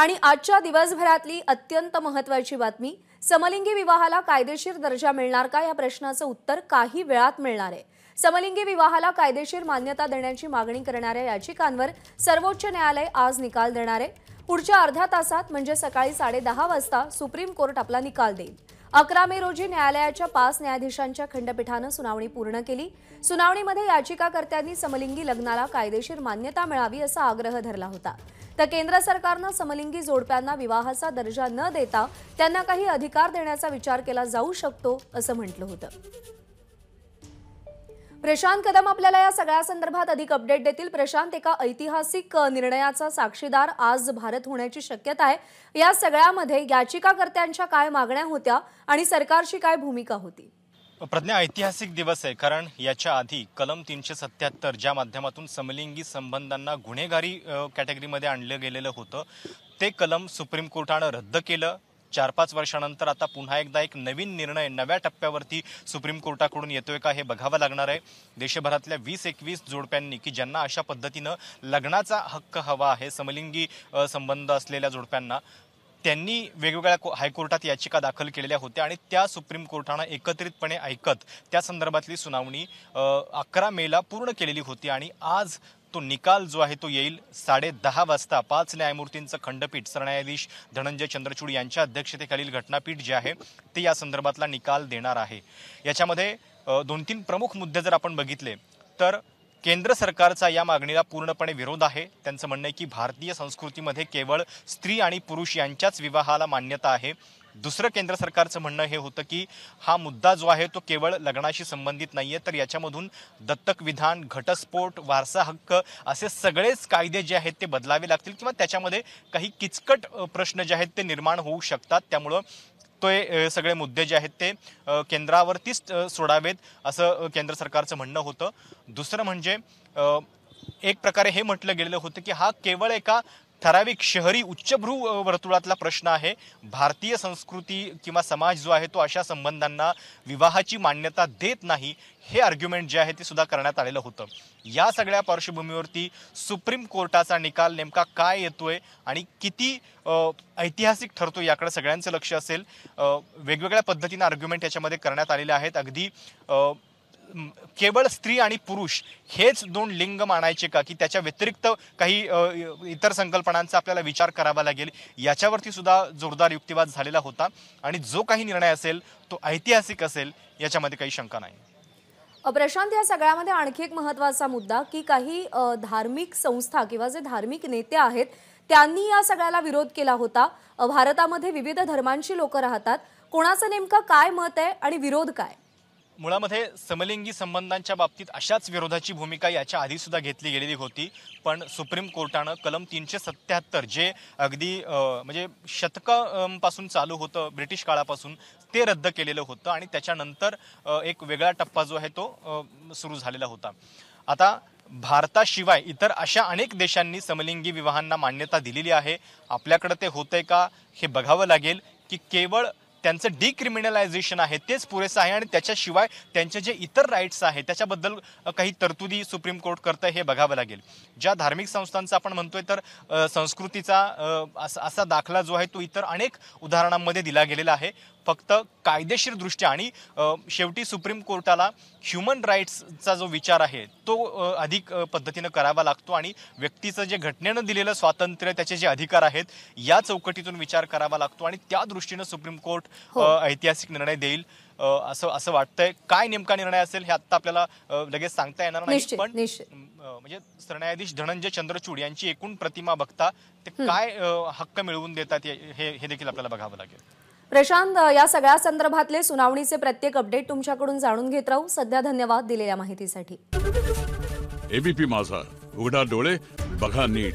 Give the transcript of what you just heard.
आणि आजच्या दिवसभरातली अत्यंत महत्वाची बातमी समलिंगी विवाहाला कायदेशीर दर्जा मिळणार का या प्रश्नाचं उत्तर काही वेळात मिळणार आहे. समलिंगी विवाहाला कायदेशीर मान्यता देण्याची मागणी करणाऱ्या याचिकांवर सर्वोच्च न्यायालय आज निकाल देणार आहे. पुढच्या अर्ध्या तासात म्हणजे सकाळी साडेदहा वाजता सुप्रीम कोर्ट आपला निकाल देईल. अकरा मे रोजी न्यायालयाच्या पाच न्यायाधीशांच्या खंडपीठानं सुनावणी पूर्ण केली. सुनावणीमध्ये याचिकाकर्त्यांनी समलिंगी लग्नाला कायदेशीर मान्यता मिळावी असा आग्रह धरला होता. तर केंद्र सरकारनं समलिंगी जोडप्यांना विवाहाचा दर्जा न देता त्यांना काही अधिकार देण्याचा विचार केला जाऊ शकतो असं म्हटलं होतं. प्रशांत कदम आपल्याला या सगळ्या संदर्भात अधिक अपडेट देतील. प्रशांत एका ऐतिहासिक निर्णयाचा साक्षीदार आज भारत होण्याची शक्यता आहे. या सगळ्यामध्ये याचिकाकर्त्यांच्या काय मागण्या होत्या आणि सरकारची काय भूमिका होती? प्रज्ञा ऐतिहासिक दिवस आहे. कारण याच्या आधी कलम तीनशे सत्याहत्तर ज्या माध्यमातून समलिंगी संबंधांना गुन्हेगारी कॅटेगरीमध्ये आणलं गेलेलं होतं ते कलम सुप्रीम कोर्टानं रद्द केलं. चार पाच वर्षानंतर आता पुन्हा एकदा एक नवीन निर्णय नव्या टप्प्यावरती सुप्रीम कोर्टाकडून येतोय का हे बघावं लागणार आहे. देशभरातल्या वीस एकवीस जोडप्यांनी की ज्यांना अशा पद्धतीनं लग्नाचा हक्क हवा आहे समलिंगी संबंध असलेल्या जोडप्यांना त्यांनी वेगवेगळ्या को- हायकोर्टात याचिका दाखल केलेल्या होत्या आणि त्या सुप्रीम कोर्टानं एकत्रितपणे ऐकत त्या संदर्भातली सुनावणी अकरा मेला पूर्ण केलेली होती आणि आज तो निकाल जो आहे तो येईल साडे दहा वाजता. पाच न्यायमूर्तींचं खंडपीठ सरन्यायाधीश धनंजय चंद्रचूड यांच्या अध्यक्षतेखालील घटनापीठ जे आहे ते या संदर्भातला निकाल देणार आहे. याच्यामध्ये दोन तीन प्रमुख मुद्दे जर आपण बघितले तर केंद्र सरकारचा या मागणीला पूर्णपणे विरोध आहे. त्यांचं म्हणणं आहे की भारतीय संस्कृतीमध्ये केवळ स्त्री आणि पुरुष यांच्याच विवाहाला मान्यता आहे. दुसरं केंद्र सरकारचं म्हणणं हे होतं की हा मुद्दा जो आहे तो केवळ लग्नाशी संबंधित नाही आहे तर याच्यामधून दत्तक विधान घटस्फोट वारसा हक्क असे सगळेच कायदे जे आहेत ते बदलावे लागतील किंवा त्याच्यामध्ये काही किचकट प्रश्न जे आहेत ते निर्माण होऊ शकतात. त्यामुळं तोय सगळे मुद्दे जे आहेत ते केंद्रावरतीच सोडावेत असं केंद्र सरकारचं म्हणणं होतं. दुसरं म्हणजे एक प्रकारे हे म्हटलं गेलेलं होतं की हा केवळ एका ठराविक शहरी उच्चभ्रू वर्तुळातला प्रश्न आहे. भारतीय संस्कृती किंवा समाज जो आहे तो अशा संबंधांना विवाहाची मान्यता देत नाही हे आर्ग्युमेंट जे आहे ते सुद्धा करण्यात आलेलं होतं. या सगळ्या पार्श्वभूमीवरती सुप्रीम कोर्टाचा निकाल नेमका काय येतोय आणि किती ऐतिहासिक ठरतो याकडे सगळ्यांचं लक्ष असेल. वेगवेगळ्या पद्धतीनं आर्ग्युमेंट याच्यामध्ये करण्यात आलेले आहेत. अगदी केवळ स्त्री आणि पुरुष हेच दोन लिंग मानायचे का? की त्याच्या व्यतिरिक्त काही इतर संकल्पनांचा आपल्याला विचार करावा लागेल. याच्यावरती सुद्धा जोरदार युक्तिवाद झालेला होता. आणि जो काही निर्णय असेल तो ऐतिहासिक असेल याच्यामध्ये काही शंका नाही. प्रशांत या सगळ्यामध्ये आणखी एक महत्त्वाचा मुद्दा की काही धार्मिक संस्था किंवा जे धार्मिक नेते आहेत त्यांनी या सगळ्याला विरोध केला होता. भारतामध्ये विविध धर्मांची लोक राहतात. कोणाचं नेमकं काय मत आहे आणि विरोध काय? मुळामध्ये समलिंगी संबंधांच्या बाबतीत अशाच विरोधाची भूमिका याच्या आधीसुद्धा घेतली गेलेली होती. पण सुप्रीम कोर्टानं कलम तीनशे सत्याहत्तर जे अगदी म्हणजे शतकापासून चालू होतं ब्रिटिश काळापासून ते रद्द केलेलं होतं आणि त्याच्यानंतर एक वेगळा टप्पा जो आहे तो सुरू झालेला होता. आता भारताशिवाय इतर अशा अनेक देशांनी समलिंगी विवाहांना मान्यता दिलेली आहे. आपल्याकडे ते होतंय का हे बघावं लागेल की केवळ त्यांचं डिक्रिमिनलायझेशन आहे तेच पुरेसं आहे आणि त्याच्याशिवाय त्यांचे जे इतर राईट्स आहेत त्याच्याबद्दल काही तरतुदी सुप्रीम कोर्ट करतं हे बघावं लागेल. ज्या धार्मिक संस्थांचा आपण म्हणतोय तर संस्कृतीचा असा असा दाखला जो आहे तो इतर अनेक उदाहरणांमध्ये दिला गेलेला आहे. फक्त कायदेशीर दृष्ट्या आणि शेवटी सुप्रीम कोर्टाला ह्युमन राईट्सचा जो विचार आहे तो अधिक पद्धतीनं करावा लागतो आणि व्यक्तीचं जे घटनेनं दिलेलं स्वातंत्र्य त्याचे जे अधिकार आहेत या चौकटीतून विचार करावा लागतो आणि त्या दृष्टीनं सुप्रीम कोर्ट हो. ऐतिहासिक निर्णय देईल असं असं वाटतंय. काय नेमका निर्णय असेल हे आता आपल्याला लगेच सांगता येणार नाही पण म्हणजे सरन्यायाधीश धनंजय चंद्रचूड यांची एकूण प्रतिमा बघता ते काय हक्क मिळवून देतात हे देखील आपल्याला बघावं लागेल. प्रशांत या सगळ्या संदर्भातले सुनावणीचे प्रत्येक अपडेट तुमच्याकडून जाणून घेत राहू. सध्या धन्यवाद दिलेल्या माहितीसाठी. एबीपी माझा. उघडा डोळे बघा नीट.